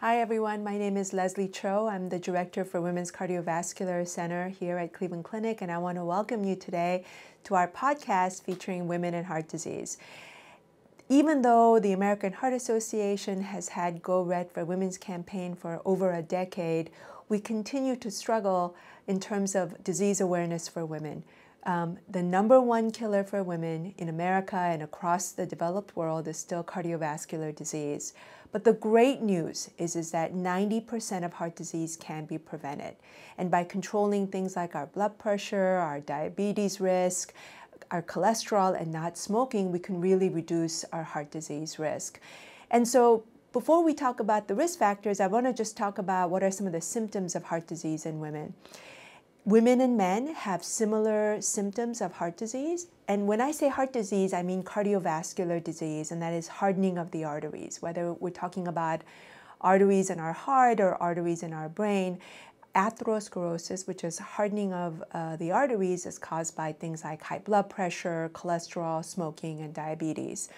Hi, everyone. My name is Leslie Cho. I'm the Director for Women's Cardiovascular Center here at Cleveland Clinic, and I want to welcome you today to our podcast featuring women and heart disease. Even though the American Heart Association has had Go Red for Women's campaign for over a decade, we continue to struggle in terms of disease awareness for women. Um, the number one killer for women in America and across the developed world is still cardiovascular disease. But the great news is, is that 90% of heart disease can be prevented. And by controlling things like our blood pressure, our diabetes risk, our cholesterol, and not smoking, we can really reduce our heart disease risk. And so before we talk about the risk factors, I want to just talk about what are some of the symptoms of heart disease in women. Women and men have similar symptoms of heart disease. And when I say heart disease, I mean cardiovascular disease, and that is hardening of the arteries, whether we're talking about arteries in our heart or arteries in our brain. Atherosclerosis, which is hardening of uh, the arteries, is caused by things like high blood pressure, cholesterol, smoking, and diabetes.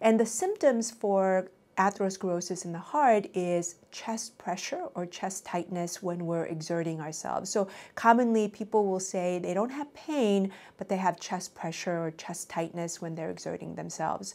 And the symptoms for atherosclerosis in the heart is chest pressure or chest tightness when we're exerting ourselves. So commonly people will say they don't have pain, but they have chest pressure or chest tightness when they're exerting themselves.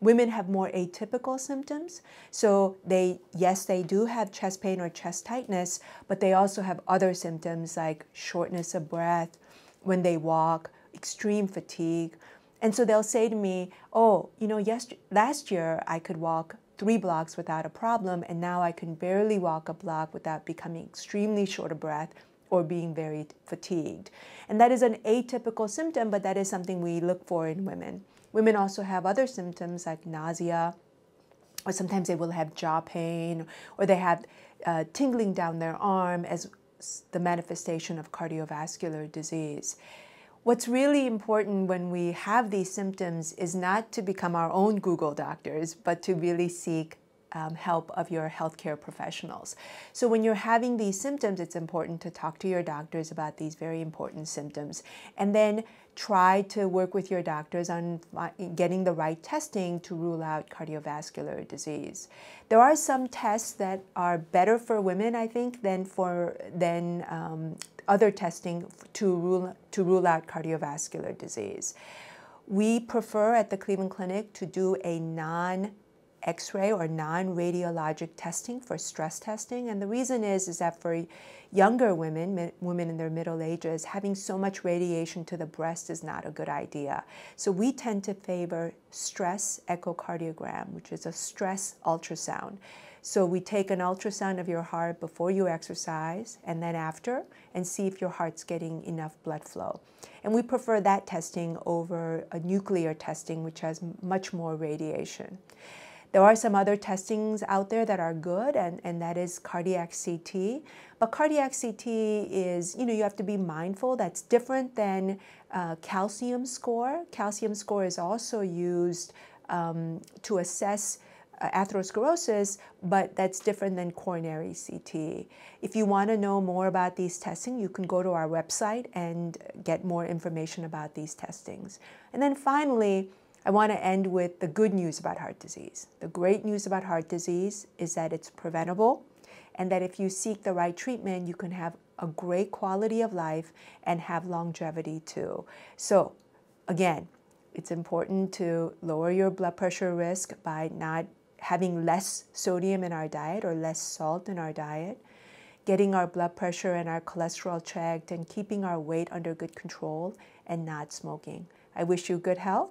Women have more atypical symptoms. So they, yes, they do have chest pain or chest tightness, but they also have other symptoms like shortness of breath when they walk, extreme fatigue. And so they'll say to me, oh, you know, last year I could walk three blocks without a problem, and now I can barely walk a block without becoming extremely short of breath or being very fatigued. And that is an atypical symptom, but that is something we look for in women. Women also have other symptoms like nausea, or sometimes they will have jaw pain, or they have uh, tingling down their arm as the manifestation of cardiovascular disease. What's really important when we have these symptoms is not to become our own Google doctors, but to really seek um, help of your healthcare professionals. So when you're having these symptoms, it's important to talk to your doctors about these very important symptoms. And then try to work with your doctors on getting the right testing to rule out cardiovascular disease. There are some tests that are better for women, I think, than for than um, other testing to rule, to rule out cardiovascular disease. We prefer at the Cleveland Clinic to do a non X-ray or non-radiologic testing for stress testing. And the reason is, is that for younger women, women in their middle ages, having so much radiation to the breast is not a good idea. So we tend to favor stress echocardiogram, which is a stress ultrasound. So we take an ultrasound of your heart before you exercise and then after and see if your heart's getting enough blood flow. And we prefer that testing over a nuclear testing, which has much more radiation. There are some other testings out there that are good, and, and that is cardiac CT. But cardiac CT is, you know, you have to be mindful. That's different than uh, calcium score. Calcium score is also used um, to assess uh, atherosclerosis, but that's different than coronary CT. If you want to know more about these testing, you can go to our website and get more information about these testings. And then finally, I want to end with the good news about heart disease. The great news about heart disease is that it's preventable and that if you seek the right treatment, you can have a great quality of life and have longevity too. So, again, it's important to lower your blood pressure risk by not having less sodium in our diet or less salt in our diet, getting our blood pressure and our cholesterol checked, and keeping our weight under good control, and not smoking. I wish you good health